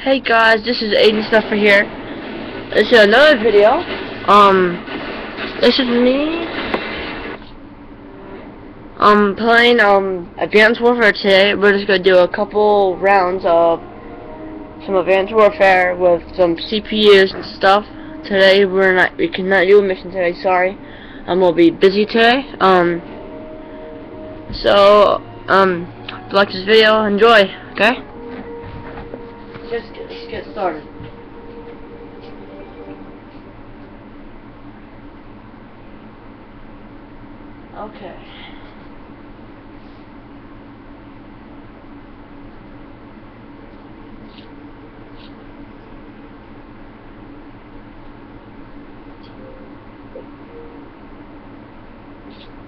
Hey guys, this is Aidan Snuffer here. This is another video. Um, this is me. I'm playing um Advanced Warfare today. We're just gonna do a couple rounds of some Advanced Warfare with some CPUs and stuff. Today we're not, we cannot do a mission today. Sorry, I'm gonna be busy today. Um, so um, like this video, enjoy. Okay. Let's get started. Okay.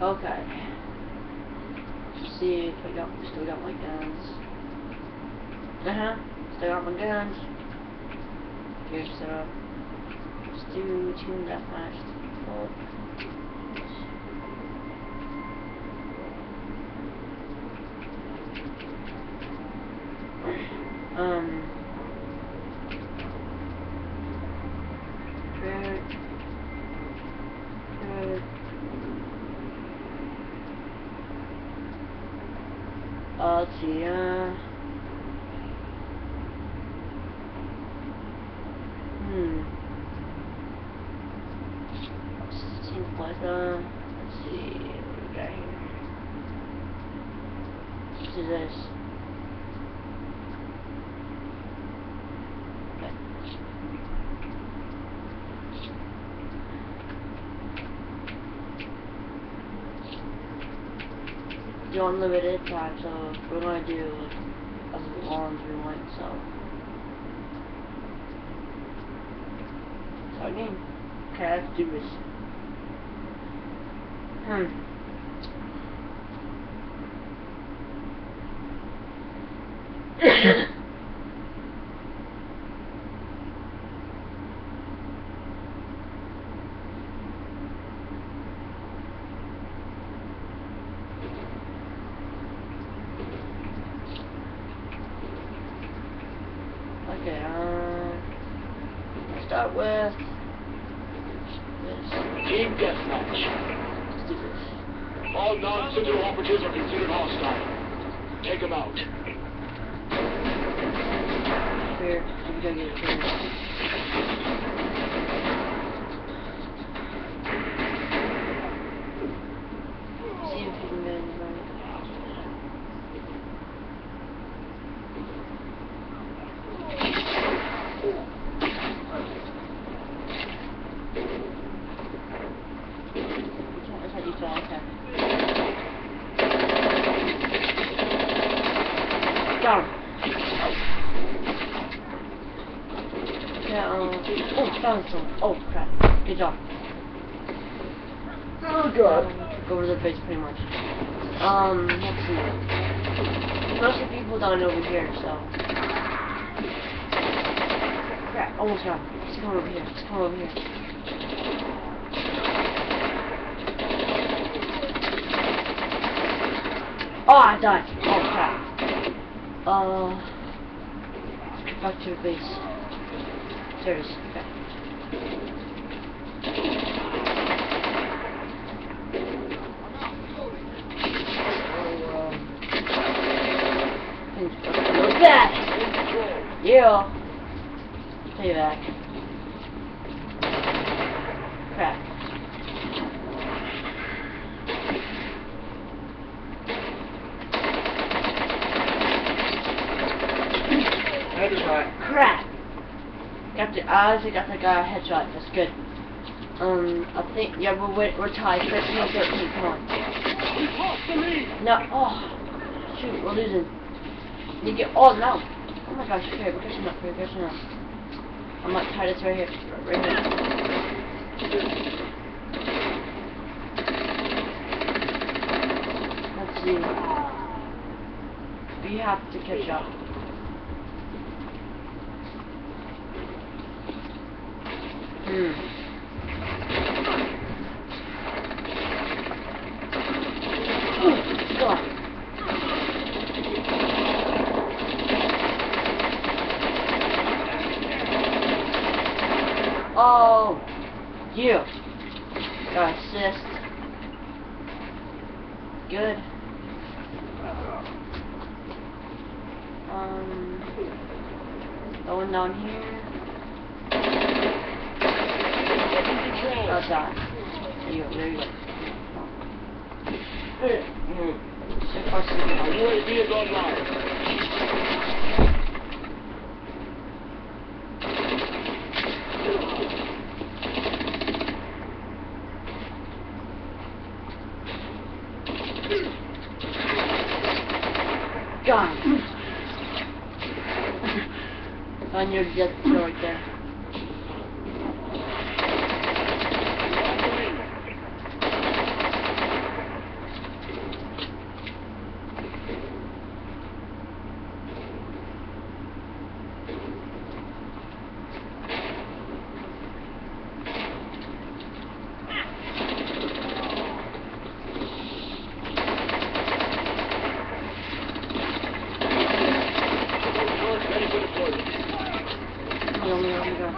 Okay. Let's see if I got still got my guns. Uh huh. Still got my guns. Set up. Let's do deathmatch. Oh. Um. Good. Good. Uh, let's see, uh... Hmm. Let's see, what do we got here? What is this? do unlimited time, so we're gonna do as long as we want, so. So again, okay, let's do this. Hmm. Okay, um, start with this. Let's do this. All non-sentinel operatives are considered hostile. Take them out. Here, we gotta get it here. See if we can get anybody. That's how you feel, okay. Down. Yeah, um, oh, found some. Oh, crap. Good job. Oh Took over the base pretty much. Um, let's see. Most of the people down over here, so. Crap, almost got him. Let's come over here. Let's come over here. Oh, I died. Uh, back to the base. There it is. Okay. Yeah. Back. Crap. Headshot. Crap! Got I got the guy a headshot. That's good. Um, I think, yeah, we're, we're, tied. 13 13, come on. No, oh, shoot, we're losing. You get, oh no. Oh my gosh, okay, we're catching up, we're catching up. I'm like tied, it's right here, right here. Let's see. We have to catch up. Hmm. Oh, God. Oh, you. Got assist. Good. Um, going down here. How's that? There you go. There you go. Mm. So far, so UAV is online. Gone. On your jet right there. Ready for deployment. Go, go, go, go.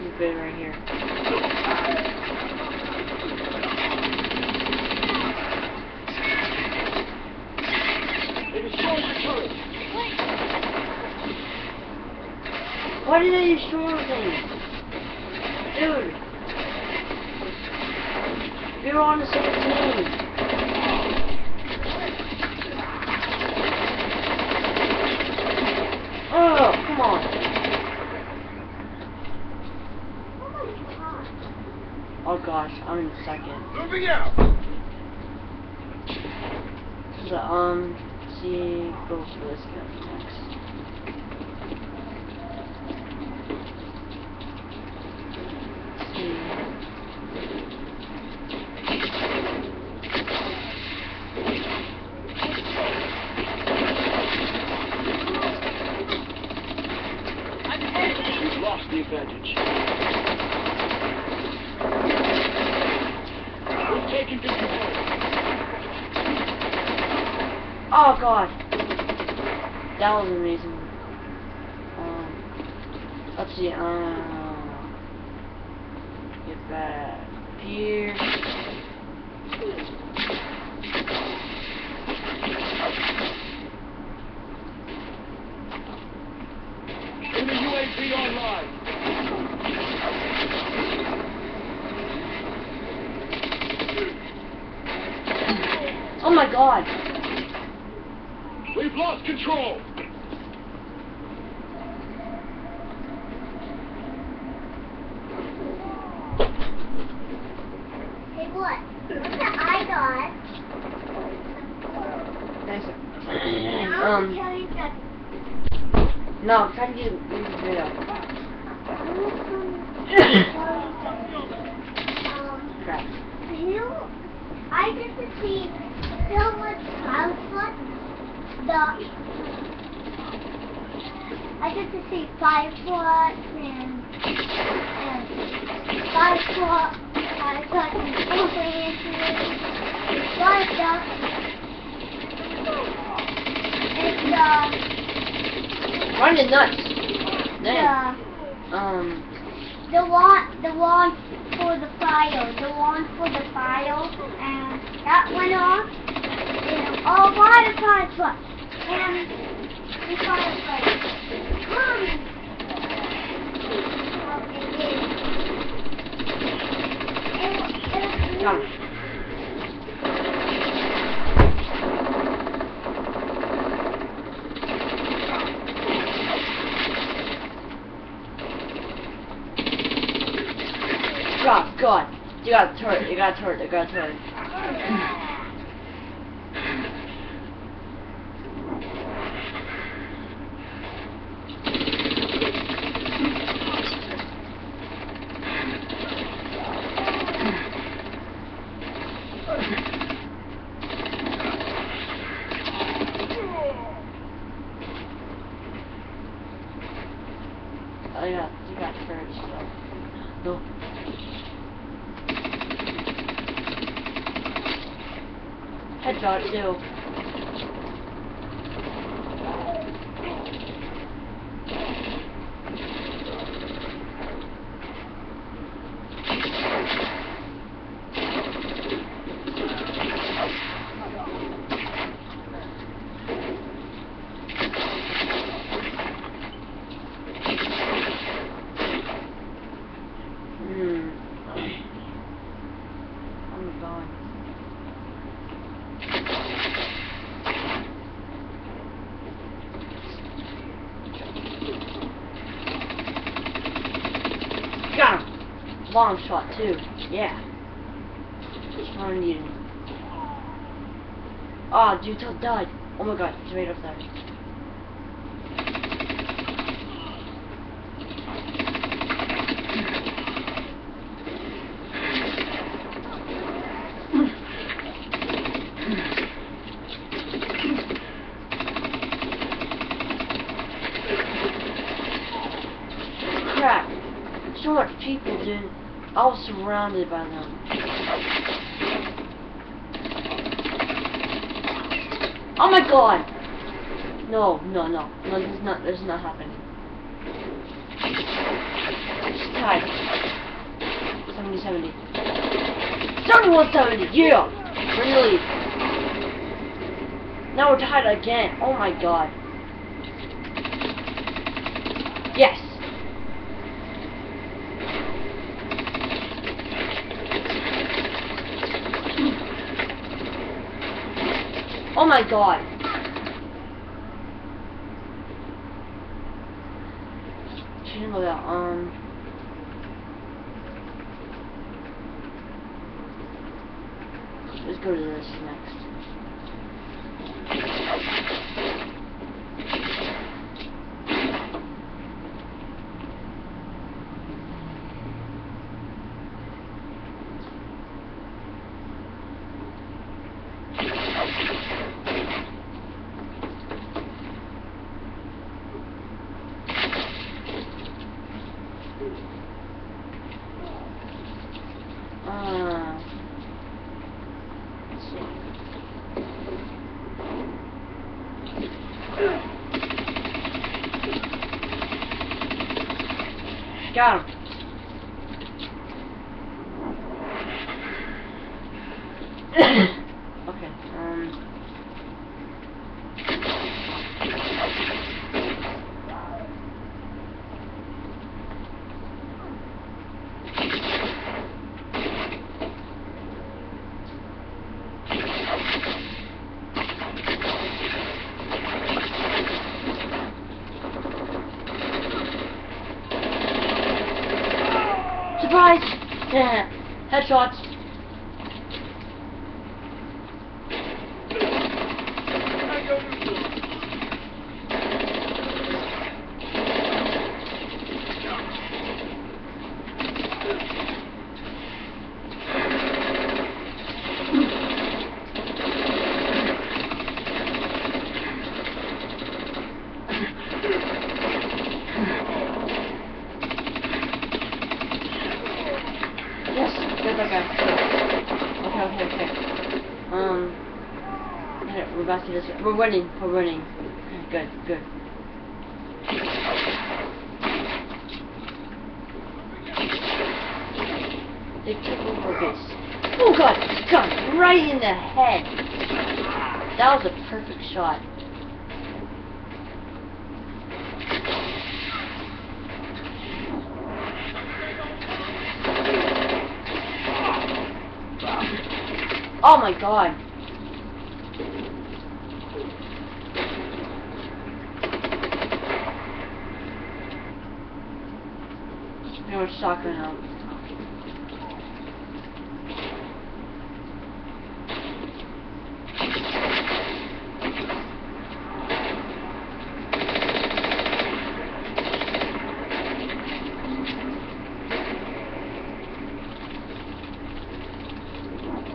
You've been right here. They destroyed the turret. Why did they destroy things? Dude. You're on the same team. Oh, come on. Oh gosh, I'm in second. Moving out. So, um, see, go for this guy next. See. We've lost the advantage. We've taken control. Oh god. That was amazing. Um, let's see, um, get back here. Enemy UAV online. Oh my god. We've lost control. Hey, what? What's that I got? Nice. Um, tell you that. no, try to do do the video. um, Crap. you, I just to see so much output. The I get to see five foot and and five foot. I got an open five duck and uh, Running nuts. Then, the um, the one the one for the file, the one for the file, and that went off. And and the firefly. Mom. Drop, God. You got a turret, you got a turret, you got a turret. he got hurt, so. No. Headshot, too. Hmm. I'm going. Got him! Long shot too. Yeah. Need him. Ah, dude, Todd died. Oh my god, he's right up there. Crap. So much people, dude. I was surrounded by them. Oh my god! No, no, no. No, this is not, this is not happening. It's tied. 70, 70. 71, 70, yeah! Lead. Now we're tied again. Oh my god. Yes! Oh my god. She didn't go that, um... Let's go to this next. Uh, let's see. Got him. okay, um... Surprise! Yeah. Headshots. Yes, good, okay. Okay, okay, okay. Um, we're back to this. We're winning. We're winning. Good, good. They took over base. Oh god, gun right in the head. That was a perfect shot. My god. No soccer now.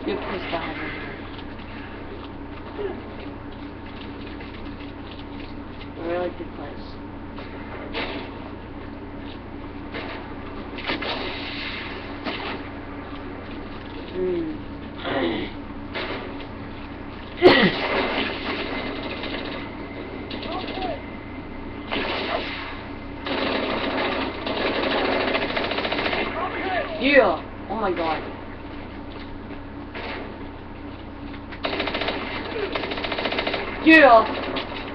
Good place behind me. A really good place. Mm. yeah! Oh my god. Yeah!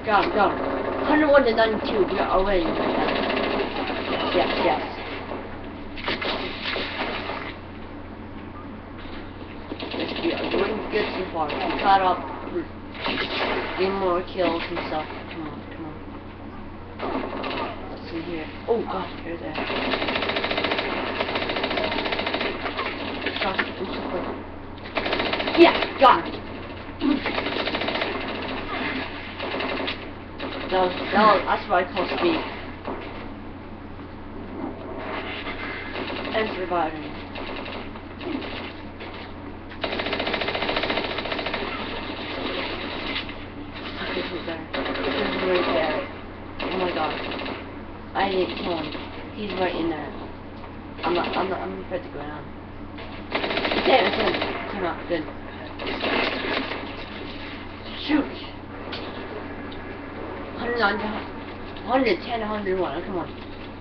Got him, got him. 101 to 92, we are already. Yes, yes, yes. We are doing good so far. We caught up. Getting more kills and stuff. Come on, come on. Let's see here. Oh. Gosh, so close. Yeah, got him. That's what I call speed. And surviving. This is better. This is really bad. Oh my god. I didn't kill him. He's right in there. I'm not, I'm not, I'm afraid to go down. Damn, it's him. Come out, good. Shoot! 109, 110, 101. Come on.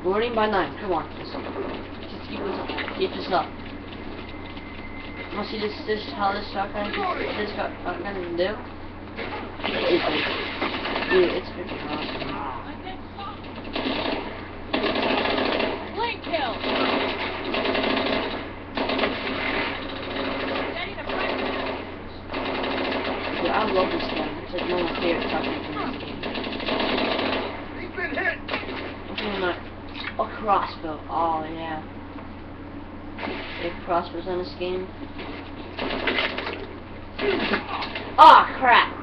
We're winning by 9. Come on. Just, just keep this up. Keep this up. Want to see this, this, how this shotgun, this shotgun can do? Dude, it's freaking awesome. Blink kill. Ready to press. Dude, I love this gun. It's like one of my favorite shotguns in this game. Hit. A crossbow. Oh, yeah. Big crossbows on this game. Ah, crap.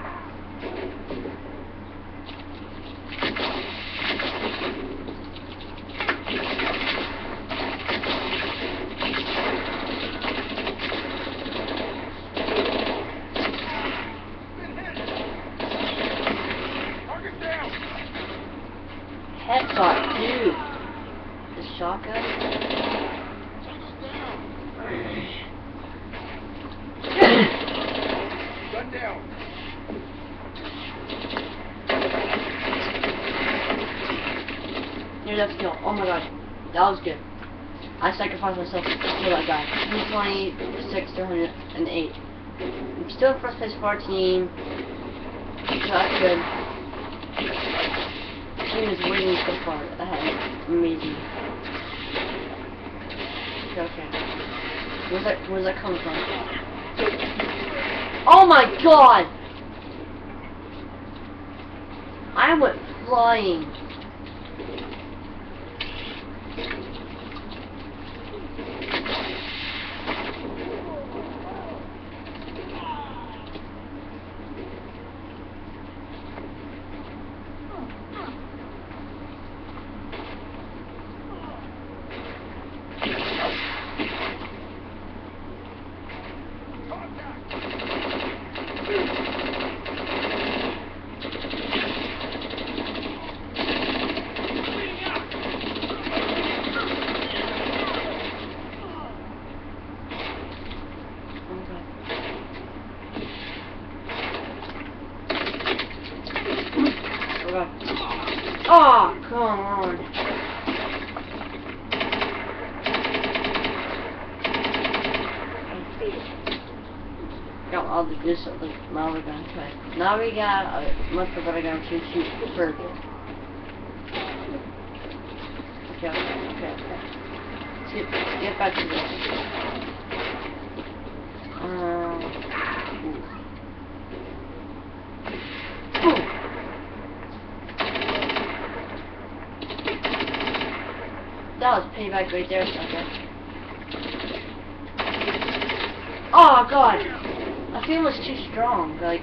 Target down. Headshot, dude. The shotgun? Gun down. Near death kill. Oh my god. That was good. I sacrificed myself to kill that guy. 126 to 108. I'm still in first place for our team. So that's good. Team is winning so far ahead. Amazing. Okay, okay. Where's that where's that coming from? Oh my god! I went flying. Okay. Oh, come on. Got all the good stuff, like now we're gonna we got a much better gun to shoot further. Okay, okay, okay. Get, get back to this. Um, ooh. That was payback right there, sucker. Oh god! I feel was too strong. Like,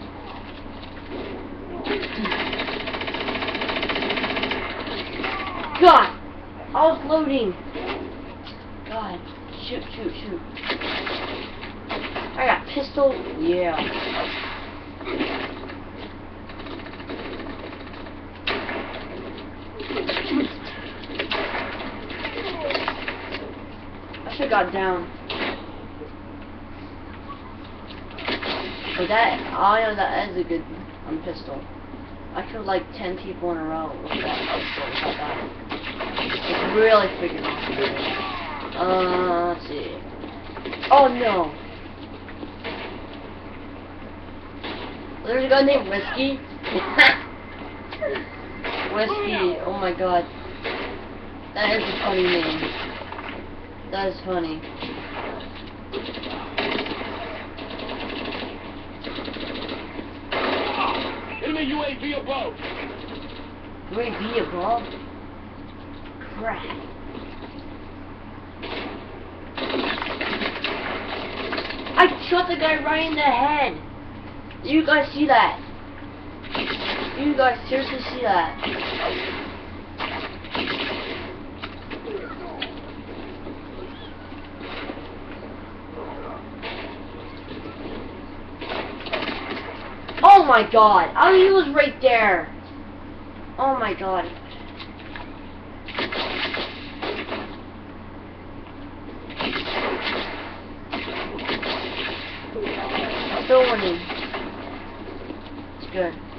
God! I was loading! God. Shoot, shoot, shoot. I got pistol. Yeah. I should have got down. But that, I know that is a good um, pistol. I killed like 10 people in a row with that pistol. It's really freaking awesome. Uh, let's see. Oh no! There's a guy named Whiskey. Whiskey, oh my god. That is a funny name. That is funny. Enemy UAV above. UAV above? Crap. I shot the guy right in the head. You guys see that? You guys seriously see that? Oh my god! Oh, he was right there. Oh my god. Still winning. It's good.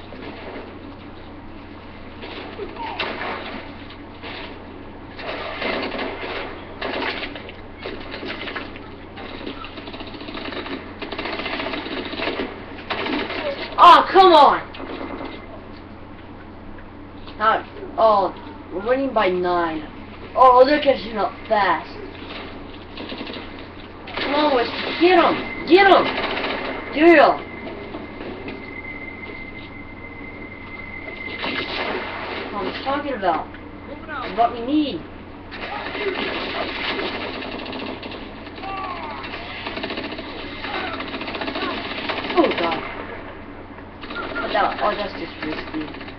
Oh, come on! Not, oh, we're winning by nine. Oh, they're catching up fast. Come on, Wes, get him! Get him! Deal! What I'm talking about. What we need. Oh god. That, oh, that's just risky.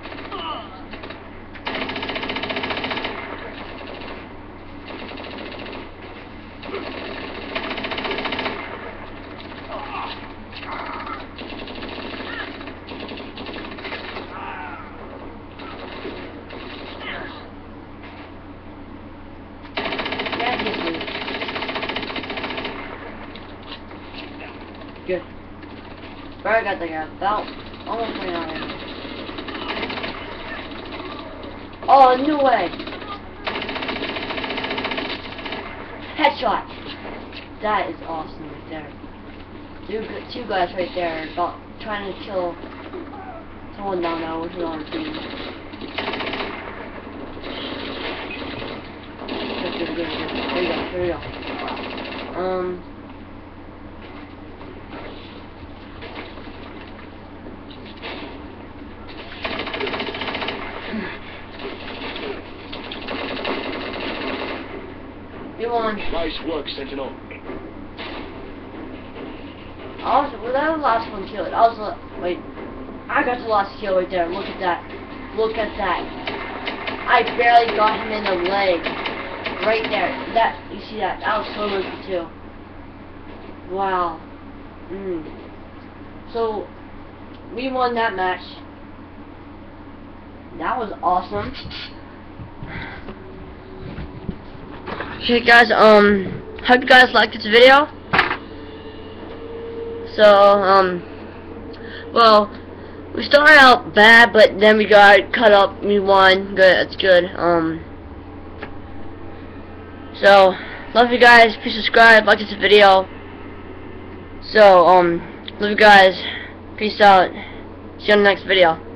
I got the uh, belt. Almost went on it. Oh, no way. Headshot. That is awesome right there. Two, two guys right there about trying to kill someone down there with another team. Here we go, here we go. Um. You Nice work, Sentinel. Was, well, that last one killed. I was, uh, wait. I got the last kill right there. Look at that. Look at that. I barely got him in the leg. Right there. That, you see that? That was so lucky too. Wow. Mm. So, we won that match. That was awesome. Okay guys, um, hope you guys liked this video. So, um, well, we started out bad, but then we got cut up, we won, good, that's good, um, so, love you guys, please subscribe, like this video, so, um, love you guys, peace out, see you on the next video.